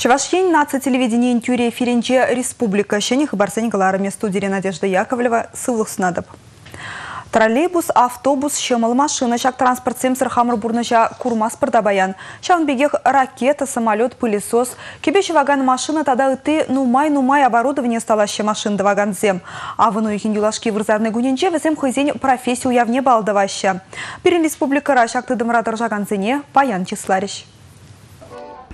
Чавашень нация телевидения тюре эфиринче республика шені хабарсен галарыме студия Надежда Яковлева сылық сынадып. Троллейбус, автобус, шымыл машина, шак транспорт семсір хамыр бурныша курмас баян. бегех ракета, самолет, пылесос. Кебеші ваган машина тада ыты нумай-нумай оборудование сталаще машин ваган зем. А вну ихин юлашки вырзарны гуненче візем хызень профессию явне балдаваща. Перен республика шак тыдым радар жаганзене паян числарищ.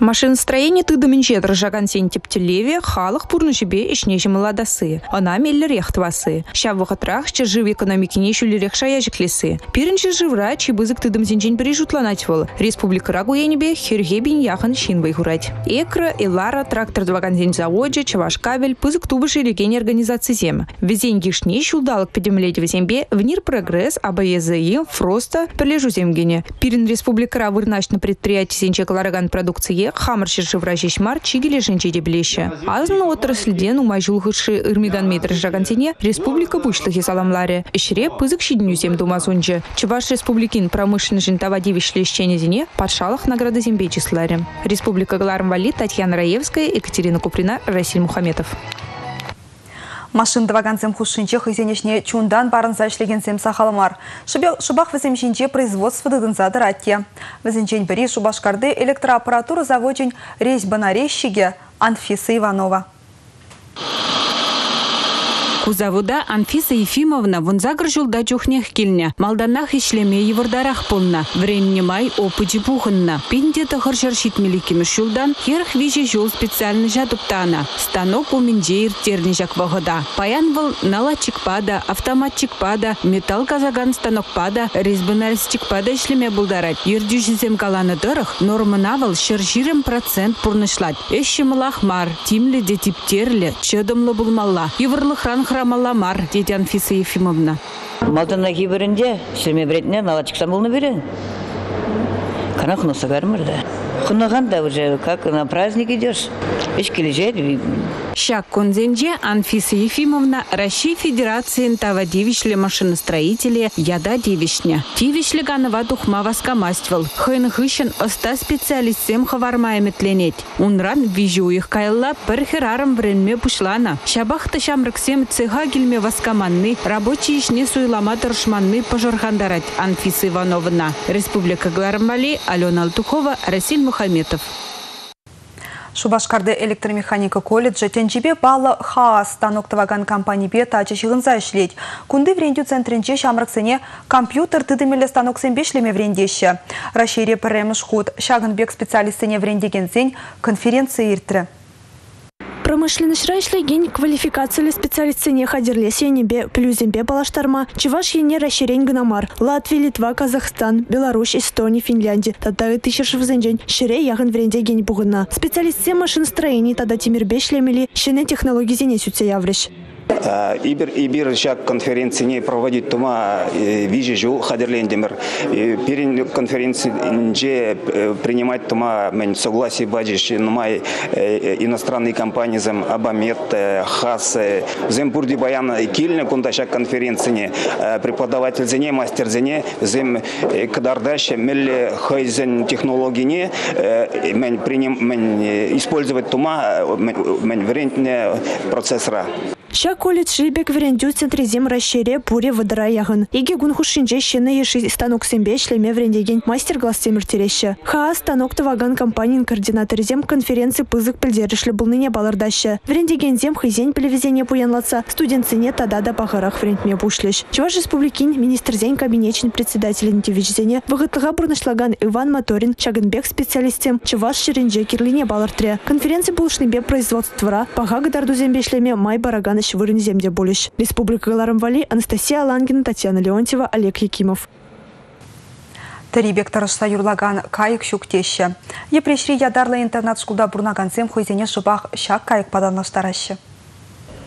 Машиностроение тыдымінже дыржаган сен тептелеве, халық пурны жібе ішнежі младасы. Она меллерек твасы. Ша вғытрах ще жив экономикине шулерек шая жіклесі. Пирінше живра, бызык тыдым зенжен бірі жутланать вол. Республика Рагуенебе херге бин яхан шин вайгурать. Экра, Элара, трактор дваган зен заводе, чаваш кабель, пызык тубы шерегень организации зем. Везень гишне шулдалок педемледи зембе, внир прогресс, АБЕЗИ, Фроста, прилежу земгене. Республика Равырнач на предприятии зенче колораган продукции хамыр шыршы вражеш мар чигеле жінчеде білеші. Азын отраслден умай жылғышы ырмиган метр жагантене республика бушлығы саламларе. Ішіре пызык шидін үзем думазунжы. Чуваш республикин промышленный жинтава девишлещенезіне патшалық награды зембе числаре. Республика Галарм Вали, Татьяна Раевская, Екатерина Куприна, Расиль Мухаметов. Машин дваганцем хушинче хызенешне чундан барын зашлегенсем сахалмар. Шыбах візем жинче производство дыдынса дыратте. Візенчен бірі Шубашкарды электроаппаратура заводен резьба на резчиге Анфиса Иванова. Кузавуда Анфиса Ефимовна вунзагр жылда чухнех килне. Малданах ишлеме евардарах полна. Времени май опыджи пухынна. Пинде тахыр шаршитмели кимеш жылдан херх вижи жол специально жадуптана. Станок у минджейр тернежак вагода. Паян вал наладчик пада, автоматчик пада, металл казаган станок пада, резбанарстик пада ишлеме булдарать. Ердюжизем каланы дырых, нормынавал шаржирым процент пурнышлать. Эші мар, тимлі де типтерлі, чыдымлы булмалла. Еврлыхран мар, дейді Анфиса Ефимовна. Малдана кейбірінде, шерме біретіне налачықсан болны бере. Кана құнысы да. Құнаған да уже, как на праздник идешь. Щак конзенже Анфиса Ефимовна Россия Федерации Тава девишле машиностроители яда девишня. Девишле ганова тухма васкамаствал. Хэн хыщен оста специалистсем хавармая метленет. Унран вижу их кайла перхерарам вренме пушлана. Шабахта шамрыксем цеха гильме васкаманны, рабочие ишне суйлама торшманны пожархандарать Анфиса Ивановна. Республика Гларамали, Алена Алтухова, Расиль Мухаметов. Шубашкарды электромеханика колледжі тенжібе балы ХАА станоктываган компании тачы шығынза ішлейд. Күнді врендю центрінче шамрықсыне компьютер тыдымелі станоксын бешлеме врендеші. Рашире пірреміш худ шағынбек специалистіне врендеген конференция иртірі. Промышленность ген квалификациялы специалистсене хадерлесенебе плюзембе балаштарма чеваш ене расширень гномар. Латвия, Литва, Казахстан, Беларусь, Эстония, Финляндия. Тада тысяча взенжен шире ягын вренде ген бугына. Специалистсе машиностроений тада тимирбе шлемели шене технологии зене сүтсе. Э, ибір ибір шак конференцияне проводить тума э, вижи жу хадерлендемер. Перен конференции э, принимать тума мен согласие баджиш нумай иностранные компании зем Абамет, Хас, зем бурди баян кильне кунда шак конференцияне преподаватель зене, мастер зене, зем кадардаш мелле хайзен технологине мен приним мен использовать тума мен вариантне процессора. Ша колледж жибек врендю центризем расшире пуре выдыра яғын. Иге гун хушинже шені еші станок сенбе шлеме врендеген мастер-класс темір тереші. Ха станок таваган компаниян координаторзем конференции пызык пілдерішлі бұлныне балырдашы. Врендеген зем хызен пілевезене пуянлаца студентсыне тада да бағарақ врендме бушлеш. Чуваш республикин министрзен кабинетчин председателін тевичзене вғытлыға бұрнышлаган Иван Моторин Чагынбек специалистем Чуваш шеренже кирлине балыртре. Конференция булышныбе производствора баға гыдарду зембешлеме май бараган Иванович Вырынземде Булищ. Республика Галарамвали, Анастасия Лангина, Татьяна Леонтьева, Олег Якимов. Терибек тарышса юрлаган кайык шуктеші. Епрешри ядарлы интернат шкулда бурнаган сем хойзене шыбақ шак кайык паданлаштарашы.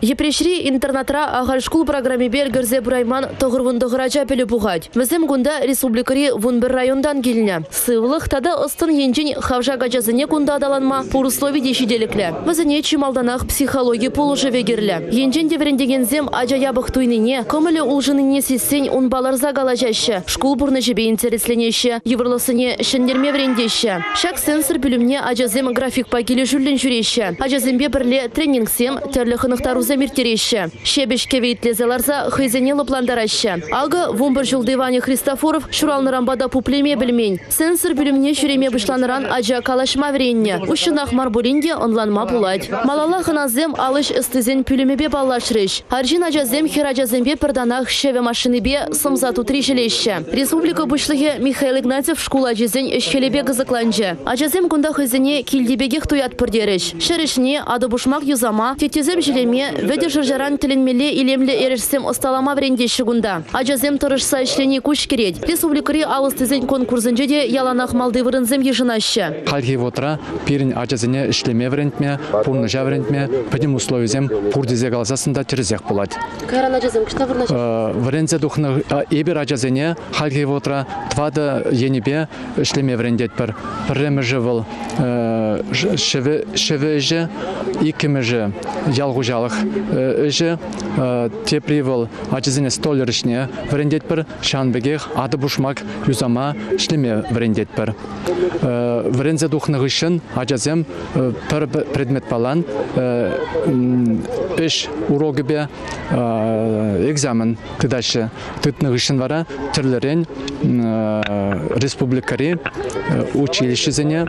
Епрешри интернатра ағар шкул программе белгірзе бұрайман тұғырвындығырача пілі бұғад. Візім күнда республикари вунбір райондан келіне. Сывылық тада ыстын енжін хавжа гажазыне күнда адаланма пурыслови дешиделіклі. Візіне чималданақ психология полыжы вегерлі. Енжін деверендеген зем ажа ябық туйнине, көмілі улжыныне сесен унбаларза галажашы. Шкул бұрны жебе интересленеші, еврлысыне шындерме врендеші. Шак сенсор бүлімне ажазем график пакелі жүрлін жүреші. Ажазембе бірле тренингсем тәрлі хынықтару замиртереші. Шебеш кевейтлезеларза хызене лыпландарашы. Ага вумбыр жылды Ваня Христофоров шуралнырамбада пуплеме білмейн. Сенсор бүлімне жүреме бұшланыран ажа калашма вренне. Ушынақ марбуринде онланма булать. Малала хыназем алыш істізен пүлемебе баллашрыш. Аржин ажазем херажазембе пірданақ шеве машиныбе сымзату тришелеші. Республика бұшлығы Михаил Игнатьев школа жезен ішхелебе гызыкланжы. Ажазем күнда хызене килдебегех туят пірдеріш. Шерішне ады бушмак юзама, тетезем жилеме, веде жыржаран тілінмеле илемле ерішсем осталама вренде шыгунда. Ажазем тұрышса ішлені күш керет. Республикари алыс тізен конкурсынжы де яланақ малды вырынзем ежынашы. Хальги вотра пирин ажазыне ишлеме врентме, пурныжа врентме, педим условизем пурдизе галасасында терезех булат. Кайран ажазем кішна вырнашы? Врензе духны эбир ажазыне хальги вотра твада енебе ишлеме врендет пер. Пірремі жывыл шеве шеве икіміжі ялғужалық үжі тепривыл ажызыне столерішне врендет пір шанбегех ады бушмак юзама шлеме врендет пір. Врензе духны гышын ажазем пір предмет палан үш урогыбе экзамен кыдашы тытны гышын вара түрлерен республикари училищезене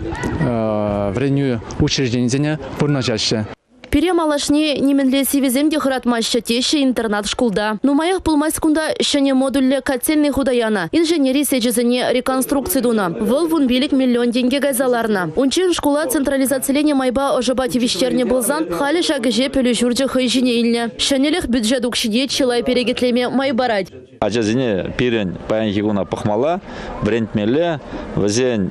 вреню учреждениезене пурнажашы. Пире малашне неменле сивизем де хыратмашы теші интернат шкулда. Нумаях пулмайс кунда шане модульле котельный худаяна. Инженери сечезіне реконструкция дуна. Выл вун билик миллион деньги гайзаларна. Унчин шкула централизацияление майба ожибати вещерне болзан, халі шагыже пөлі жүрджі хыйжіне илне. Шанелех бюджет укшиде чилай перегетлеме майбарать. Ажазине пирен паян хигуна пахмала, брендмеле, вазен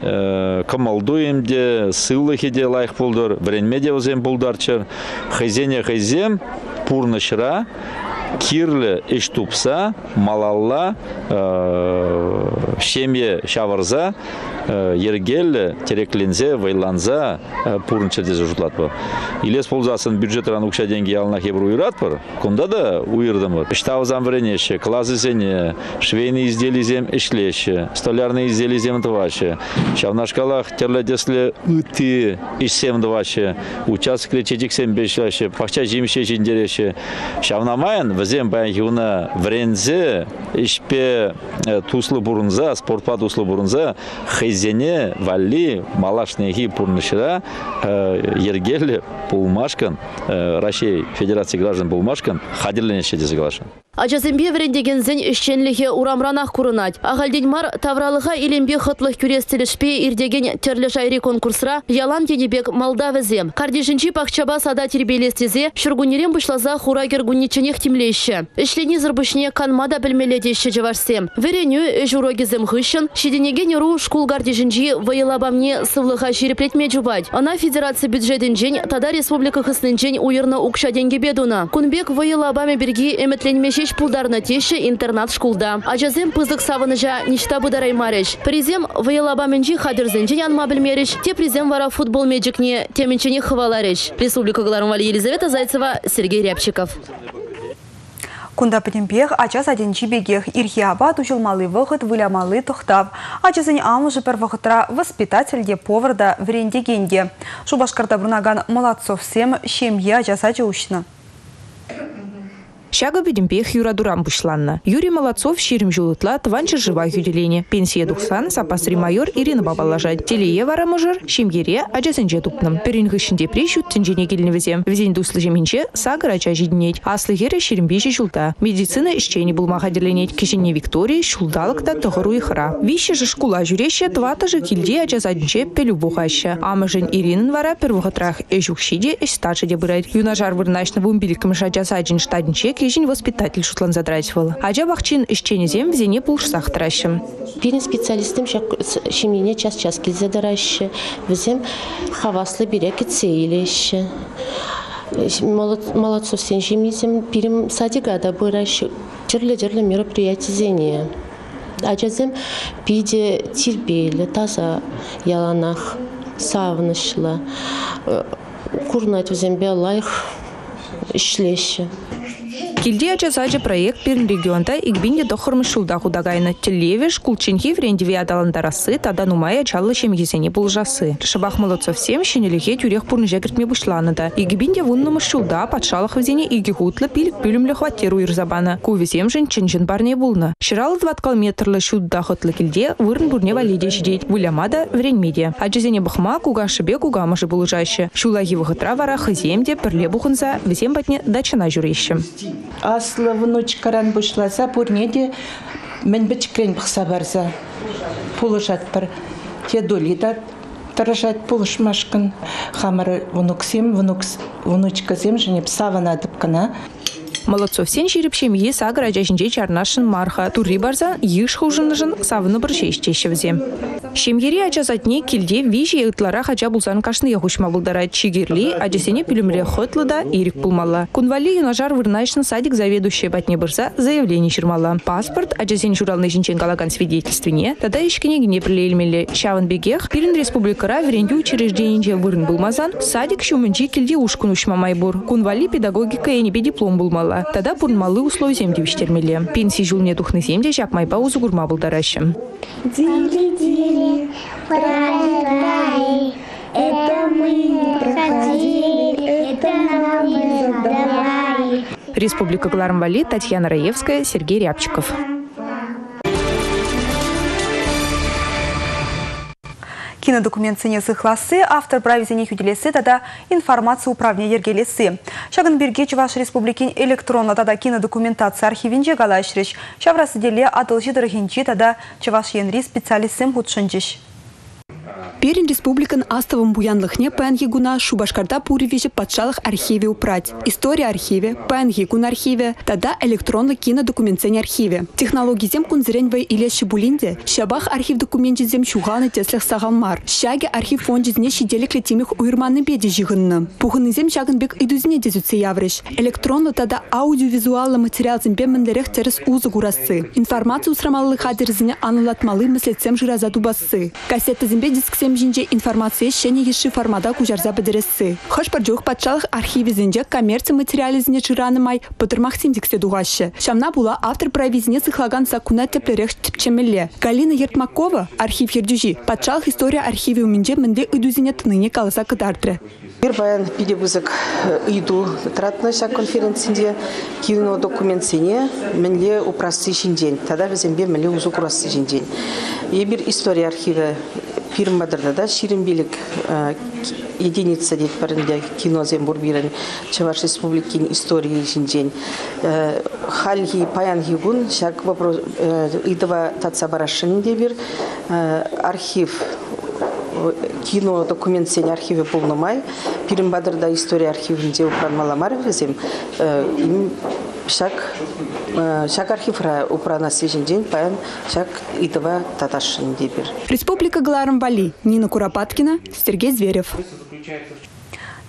камалдуемде, сыллыхиде лайх пулдыр, брендмеде вазен пулдарчыр, хайзене хайзем, пурнышыра, кирлі іш тупса, малалла, шемье шаварза, ергелі, тереклензе, вайланза, пурнчырде жұртлат бар. Илес ползасын бюджетран укша деньги алына хебір уйрат бар, кунда да уйырдым бар. Штаузан вренеші, классы зене, швейный изделизем ишлеші, столярный изделизем дваші, шавнашкалах терледеслі үті ишсем дваші, участок лечетиксем бешлаші, пахча жемше жиндереші. Шавнамайын, візем баян хиуна врензе, ішпе туслы бурынза, спортпа туслы бурынза, хайзене, валли, малашнехи пурнышыра, ергелі пулмашкан, Россия Федерации граждан пулмашкан, хадирленеше дезі галашын. Ажазембе врендеген зен үшченліге урамранақ күрінат. Ағалденмар тавралыға илембе хытлық күрестілішпе ирдеген терлі жайри конкурсра ялан денебек малда візем. Кардишінчі пақчаба сада тербелестезе, шүргунерен бұшлаза хурагер гунниченех тимлеші. Ішлені зырбышне канмада білмеледеші жаварсем. Вереню эжурогезем хыщын, шеденеген еру шкул гардишінчі вайылабамне сывлыға шереплетме жубать. Ана федерация бюджетін жен, тада республика хыснын жен уйырна укша денге бедуна. Кунбек вайылабаме берги эметленмеше шеш пулдарна теші интернат шкулда. Ажазем пызык савыныжа ништа бударай мареш. Призем вайылаба менжи хадырзенжен анма білмереш. Те призем вара футбол меджикне теменчене хывалареш. Республика Галармали Елизавета Зайцева, Сергей Рябчиков. Кунда пітімпех ачас аденчі бегех ирхиаба тужылмалы вғыт вылямалы тұқтав. Ачасын амыжы пір вғытра воспитательде поварда врендегенде. Шубашкарда бұрнаган молодцов сем шемье ачаса жаушына. Шага бедемпех Юра Дурам бушланна. Юрий Молодцов ширим жулытла тванчы жива юделене. Пенсия духсан сапасри майор Ирина Бабалажать. Телее вара мыжыр, шимгере ажасынже тупным. Перинг ішінде прещут тінжене келінвізем. Візен дуслы жемінче сагыр ача жиднеть. Аслы хері ширимбежі жулта. Медицина ішчені деленеть. Кешене Виктория шулдалықта тұғыру ихыра. Вище же шкула жүреше твата же килде ажасадынче пелю бухаща. Амыжын Иринын вара первығытрах эжукшиде эш стажы де бұрайд. Юнажар вырнашны вумбиликім ажасадын штадынче кежин воспитатель шутлан задрачивал. Ажа бахчин ищенезем в зене пулшсах тращим. Пирин специалистым шимине час-час килзе дараще. Візем хаваслы бире китсейлеще. Молод- Молодцов сен жемизем пирим садига да быраш жерле жерле мероприятие Ачазем пиде терпелі, таза яланах, савынышлы, курнать өзембе лайх ишлеші. Килди ачасачы проект пирн регионда игбинде дохырмы шулда худагайны. Телевиш, кулчинхи врендеве адаландарасы, тада нумай ачалы шемгесене булжасы. Шабах молодцов всем щенелихе тюрех пурны жегертме бушланыда. Игбинде вуннымы шулда патшалых везене иги хутлы пилик пюлемлі хваттеру ирзабана. Кувезем жын чынжын барне булны. Ширалы дваткал метрлы шулда хотлы килде вырн бурне валиде шидеть. Вулямада вренмеде. Ачазене бахма куга шыбе куга мыжы булжаще. Шулаги вахытра вара хыземде перле бухынса везем батне дачына жүрещі. Аслы внучкаран бушласа пурнеде мен бичкрен бықса барса. Пулышат бір те долида тырышат пулышмашкын. Хамыры внуксем, внукс, внучкасем және саванадып кына. Молодцов сен жиріп шемье сагыр ажашынже чарнашын марха. Турри барзан еш хужынышын савыны бір шешчешевзе. Шемьере ажазатне килде вижи ытлара хача булсан кашны яхушма булдара чигерли, ажасене пилюмре да ирик пулмала. Кунвали юнажар вырнайшын садик заведующий батне бырса заявление ширмала. Паспорт ажасен журалны жинчен калаган свидетельствине, тада ишкене гине прилельмели. Шаван бегех, пирин республикара веренде учреждение вырн булмазан, садик шумынчи килде ушкун ушма майбур. Кунвали педагогика енебе диплом булмала. Тада пурнмалы условия земде виштермели. Пенсии жулне тухны земде жак майба узугурма булдаращы. Дили, дили, брали, это мы не проходили, это нам не задавали. Республика Гларамвали, Татьяна Раевская, Сергей Рябчиков. Кинодокумент классы, автор правизене хүделесі тада информация управления ергелесі. Шагын Бергеч ваш республикин электронно тада кинодокументация архивинже галайшреш. Шаврасы деле адыл жидыргенчи тада чаваш енри специалистсем худшынчиш. Перин республикан астовым буянлыхне пәнги гуна Шубашкарда пуревиже патшалық архиве упрать. История архиве, пәнги гун архиве, тада электронлы кинодокументсен архиве. Технологии зем кунзыренвай или шибулинде, шабах архив документе зем чуганы теслях сағалмар. Шаги архив фонжизне шиделік летимих уйрманны беде жиғынны. Пуханы зем шагын бек идузіне дезуце яврыш. Электронлы тада аудиовизуаллы материал зембе мінлерек терес узы гурасы. Информация усрамаллы хадерзіне анылатмалы мыслетсем жираза дубасы. Зембе дисксем жинже информация шене еші формада кужарза бідіресі. Хош бір жоқ патшалық архивизінде коммерция материализіне жыраны май бұтырмақ синдиксе дуғашы. Шамна була автор правизіне сықлаган сакуна теплерек тіпчемелі. Галина Ертмакова, архив ердюжи, патшалық история архиве умінде мінде үдузіне тыныне қалыса кыдардыры. Бір баян пидебузык иду тратныша конференцияде кино документсене мінле упрассы жинден. Тада бізембе мінле узу курассы жинден. Ебір история архиві фирмадырда да ширинбилик единица дейт барында кино зембур бирен Чаваш республикин истории жинден. Хальги паянги гун шак вопрос идова татса барашын дебир архив кино документ сен архиве полномай. Пиримбадырда история архивінде упранмаламар везем шак шак архивра упрана сеженден паян шак итова таташын дебир Республика Галарам-Бали, Нина Куропаткина, Сергей Зверев.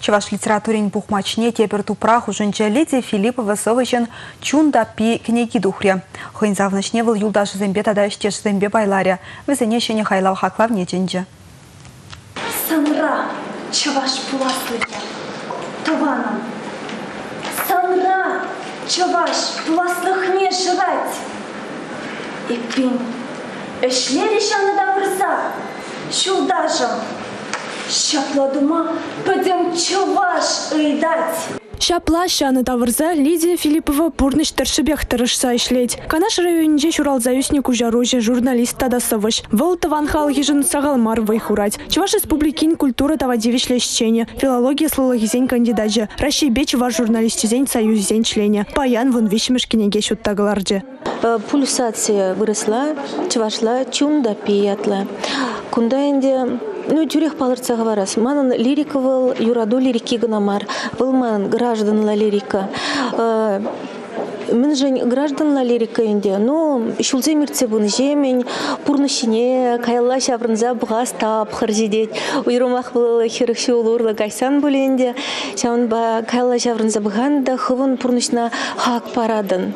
Чеваш литературин пухмачне тепер тупрах ужынча Лидия Филиппова совычын чунда пи кнеги духре. Хын завнашне выл юлдаш зембе тада іштеш зембе байларя. Візене шене хайлау хаклав неченче. Санра чаваш пуласлыке. Тованам. Чаваш пуласлыхне жрать. Икпин. Эшлери шаны да вырса. Шулдажым. Шапладума пойдем чаваш ыйдать. Шапла шаны тавырза Лидия Филиппова пурныш тыршыбек тырышса ишлеть. Канаш районинже шуралзаюсник ужаруже журналист тада сывыш. Выл таван хал ежин сагалмар вайхурать. Чуваш республикин культура тава девишлещене. Филология слологизень кандидатжа. Рашибе чуваш журналистизень союзень члене. Паян вон вишмешкинеге шуттагаларже. Пульсация выросла, чувашла чунда пиятла. Кунда инде ну тюрех палырцага барас. Манын лирика выл юраду лирики гынамар. Выл ман гражданла лирика. Мен жен гражданла лирика инде. Ну, шулзе мирце бун жемень, пурнышине, кайла шабрынза бугас тап хыржидет. Уйрумах был хирыкши улурлы кайсан буленде. Шаун ба кайла шабрынза буганда хывын пурнышна хак парадын.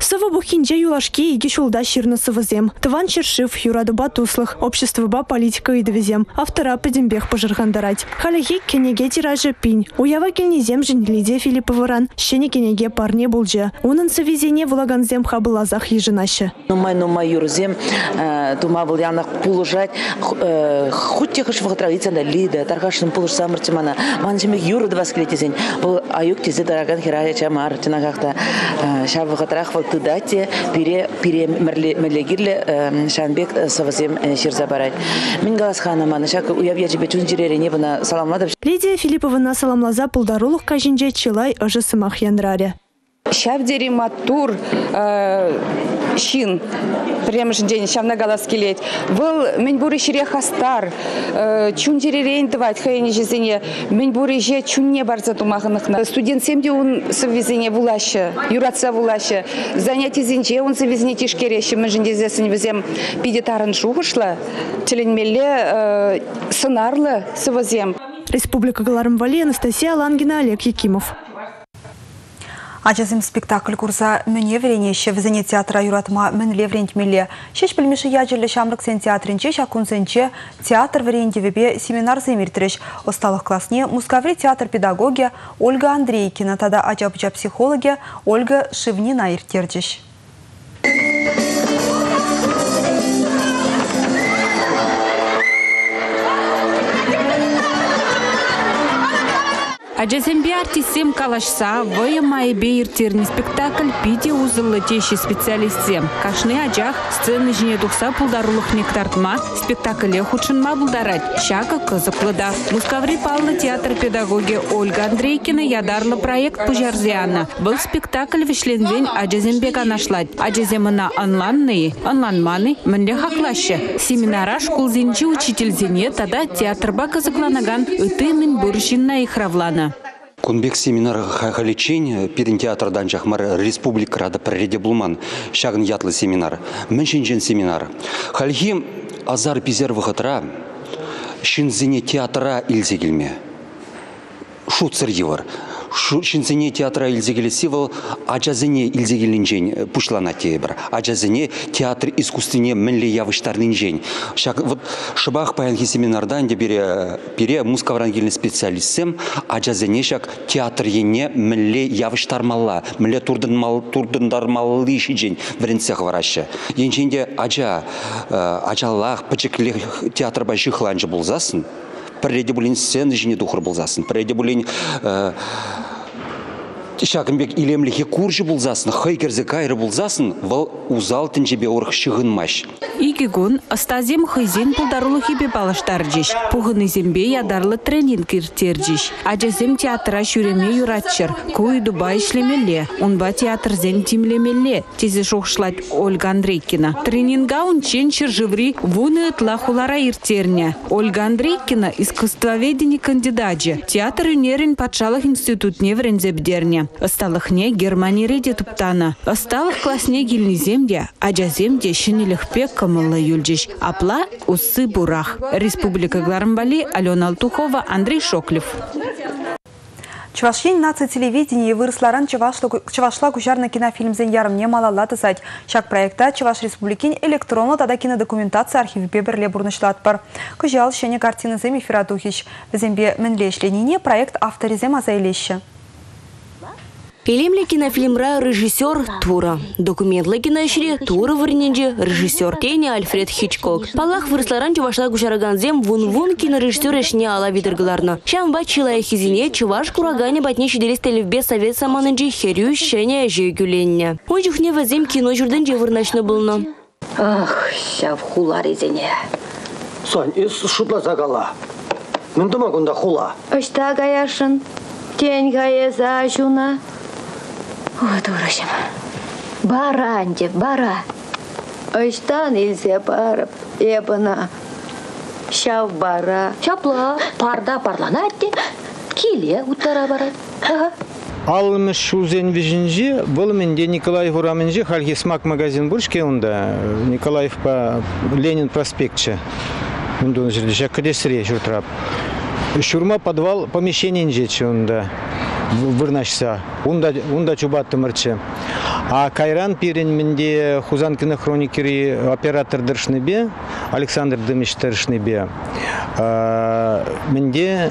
Сывы бухинже юлашки иги шулда ширны сывызем. Тыван Чершив, Юрады Батуслых, Общество ба политика и довезем. Автора Педембех пожаргандарать. Халихи кенеге тиражы пинь. Уява кельнезем жин Лидия Филипповоран. Щене кенеге парне булже. Унын сывезене влаганзем хабылазах ежинаще. Нумай нумай юрзем тума был янах пулужать хоть тех ж вахтравица на лида таргашным пулуш самыртимана манжиме юрды васклетизен был аюк тезе дороган хирая чамар тинагахта шав вахтрах тыдате пире пире мерлегирле шанбек савазем ширза барать мин галас ханама шак уяв яжибе чунжирере не бана саламладып Лидия Филипповна саламлаза пулдарулых кажинже чилай ыжы сымах янраре. Шавдери матур шин прямо же день шавна галас келет. Был мен бури шире хастар чундери рейндывать хайни жезене мен бури же чунне барза тумахыныкна. Студент семде он совезене вулаще, юратса вулаще. Занятие зинче он совезене тишкереше мен же дезесен везем пидетарын шухышла. Теленмелле сынарлы совезем. Республика Галарымвали, Анастасия Лангина, Олег Якимов. Ачасым спектакль курса міне веренеше візіне театра юратма мін леврентмеле. Шеш білмеші ядерлі шамрық сен театринче шакунсенче театр верендевебе семинар земиртреш. Осталық классне Мускаври театр педагогия Ольга Андрейкина, тада ачапча психология Ольга Шивнина иртердеш. Аджазембе артистем калашса, вая майбе иртерни спектакль пиде узылы тещи специалистем. Кашны аджах сцены жіне духса пулдарулых нектартма, спектакле худшынма булдарать. Шака кызыклыда. Мускаври Павла театр педагоги Ольга Андрейкина ядарлы проект Пужарзиана. Был спектакль вишленвен аджазембе канашлать. Аджаземына онланные, онланманы, мэнле хаклаще. Семинара учитель зене, тада театрба кызыкланаган ытынын буршинна ихравлана. Кунбек семинар халичень пирин театрдан жахмар республика рада преде булман шагын ятлы семинар міншінжен семинар. Хальхи азар пизер вахатра шинзине театра илзегилме шуцер евар шинзине театра илзегиле сивал ажазине илзегилинжен пушлана тебір ажазине театр искусственне мінлі явыштарнинжен шак вот шыбах паянхи семинардан де бере бере мускаврангелин специалистсем ажазине шак театр ене мінлі явыштармалла мінлі турдынмал турдындармаллы ишижен бірінсех варашы енженде ажа ажаллах пычеклех театрба жихланжы болзасын? Пірреде бұлін сцены жіне дұқыр болзасын пірреде Шакымбек илемлихе куржы булзасын, хайкерзе кайры булзасын, вал узал тінжебе орх шығынмаш. Иги гун астазем хайзен пулдарулы хибе балаштарджиш. Пугыны зембе ядарлы тренинг иртерджиш. Аджазем театра шүреме юратчыр. Куй Дубай шлемелле. Унба театр зен тимлемелле. Тезе шухшлать Ольга Андрейкина. Тренинга он ченчер живри вуны тлахулара иртерня. Ольга Андрейкина искусствоведение кандидаджи. Театр юнерин институт неврензебдерня. Осталыхне Германия реде туптана. Осталых классне гильниземде, аджаземде шинелихпе камылла юльджиш. Апла усы бурах. Республика Гларамбали, Алена Алтухова, Андрей Шоклев. Чувашин нация телевидения выросларан Чувашла кушарна кинофильмзен ярымне малалла тысать. Шак проекта Чуваш Республикин электронно тада кинодокументация архиве пеберле бурнышлат бар. Кужал шене картины земи Фератухич. Зембе менлешленине проект авторизем азайлеща. Илемле кинофильмра режиссер Тура. Документлы киношире Тура варненже режиссер Теня Альфред Хичкок. Палах выросларан чувашла гушараганзем вун-вун кинорежиссер эшне ала видергаларна. Шамба чилая хизине чуваш курагане батне шиделес телевбе совет саманынже херю шене жегюленне. Ой жухне вазем кино жүрден жевырнашны булны. Ах, шав хула резене. Сон, ис шутла загала. Мен дома гунда хула. Ышта гаяшын. Тень гаяса жуна. Ой, дурашым. Бара, анде, бара. Ыштан илсе барып, ебына. Шав бара. Шапла, парда парланатте. Киле уттара барат. Ага. Алымыш шузен вижинжи, был менде Николаев ураменжи, хальги смак магазин буршке унда, Николаев по Ленин проспектче. Унда жерде, шакадесре журтрап. Шурма подвал помещение инжечи унда. Вырнашса. Унда, унда чубатты мырчы. А Кайран пирен менде хузанкины хроникери оператор дыршныбе, Александр Дымич дыршныбе. Менде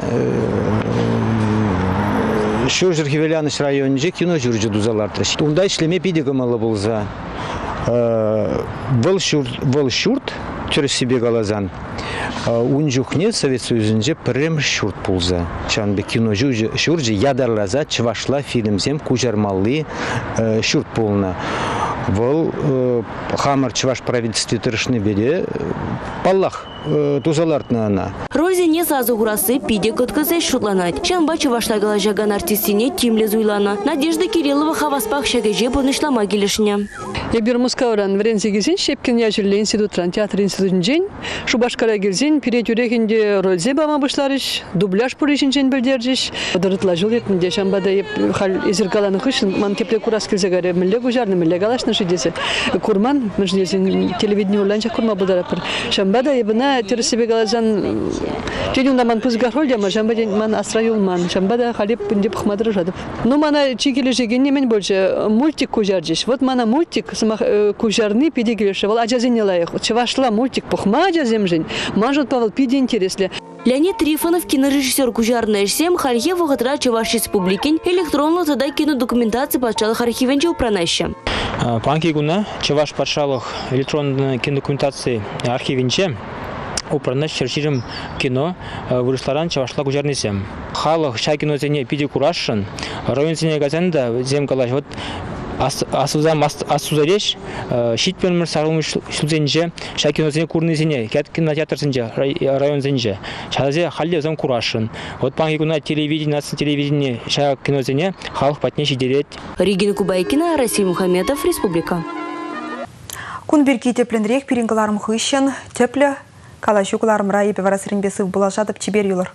Şu Жирхевеляныш районынже кино жүржі дузаларды. Унда ішлеме пиде кымалы болза. Выл шурт, выл шурт, түрі себе галазан. Un жүхне Совет Союзынже прям шурт пулза. Чанбе кино шуржі ядарлаза чывашла фильмзем кужармалли шурт пулна. Вол хамар чываш правительстве тырышны бере паллах тузалартна ана. Розине сазы гурасы пиде көткізі шутланать. Чанба чывашлагала жаган артистине тимле зуйлана. Надежда Кириллова хаваспах шагеже бурнышлама келешіне. Я бир мускавран врензе гизин шепкин яжырлы институтран театр институтын жен. Шубашкара гизин пирет юрегинде рользе бама бышларыш, дубляж пуришин жен билдержиш. Дырытла жыл етмінде шамбада еп хал изергаланы хышын ман кепле курас келзе гаре милле гужарны милле галашны шидесе. Курман мыждесин телевидение уланча курма бударапыр. Шамбада ебына терсебе галажан жен унда ман пузга роль ма шамбада ман асраюл ман. Шамбада халеп пунде пхмадры жадып. Ну мана чигеле жегенне мен больше мультик кужаржиш. Вот мана мультик сымах кужарны пиде келеші. Вол ажазин лайық. Чывашла мультик пухма ажазем жин. Мажут павал пиде интересле. Леонид Трифонов кинорежиссер кужарный эшсем халье вағытра Чуваш Республикин электронлы тада кинодокументация патшалық архивенче упранайшы. Панки гуна Чуваш патшалық электронный кинодокументации архивенче упранаш черчирим кино вырышларан чавашла кужарнысем. Халық шай кино зене пиде курашын, район зене газанда зем калаш. Вот асузам асузареш шит пен мыр сарылмыш шулзенже шакино зене курны зене кят кинотеатр зенже район зенже шазе халле зам курашын вот панги гуна телевидение наци телевидение ша кино зене халық патне шидерет Регина Кубайкина, Расиль Мухаметов, Республика. Кунберги тепленрек пирингаларым хыщен, тепле, калашукларым райы певарасырын бесів бұлашатып чибер.